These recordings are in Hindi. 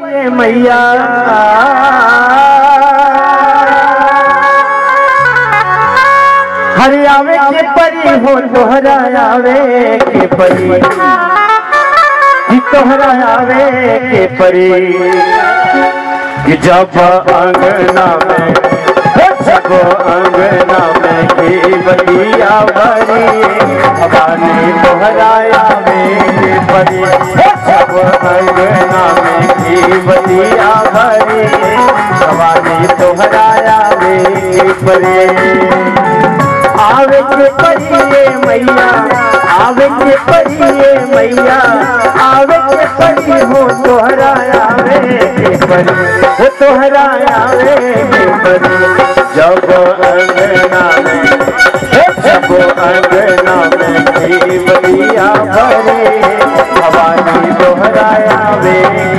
मैया हरियावे के परी हो, तोहरा आवे के परी। तोहरा आवे के परी। जब अंगना में, जब अंगना में की बलिया भरी भवानी तोहरा आवे के परी। जब अंगना में बलिया भरी भवानी तोहरा आवे के परी। आवे के परिए मैया, आवे के परिए मैया, आवे के परी हो तोहरा आवे के परी। हो तोहरा आवे के परी। जब अंगना में, जब अंगना में जीवलिया भरे।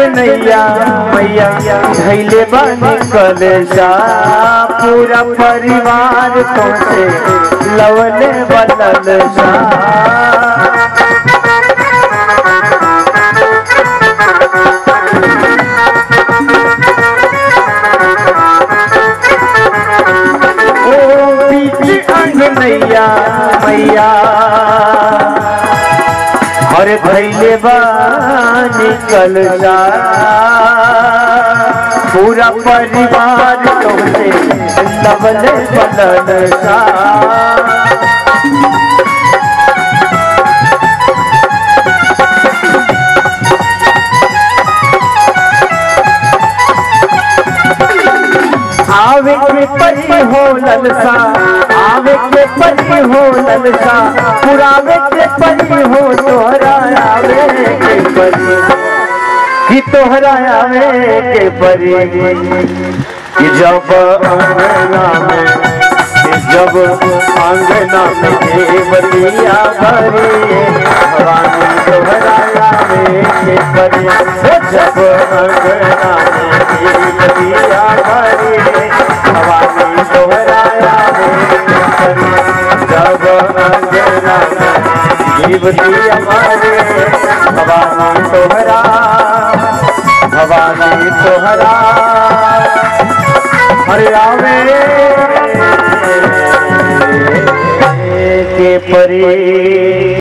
अंगनैया मैया, धैले बानी कलेजा। पूरा परिवार तुमसे लवले बदल सा मैया मैया, हर धैले निकल जा पूरा परिवार तुमसे लवल बदल सा आवे के परी हो ललसा आवे के परी हो ललसा पुरावे के परी हो तोहरा। कि तोहरा के परी जब अंगना में जब अंगना में देवलिया भरी भवानी आवे के परी, जब अंगना में देवलिया भरी भवानी परी, जब अंगना में देवलिया भरी भवानी तोहरा हरे आवे के परी।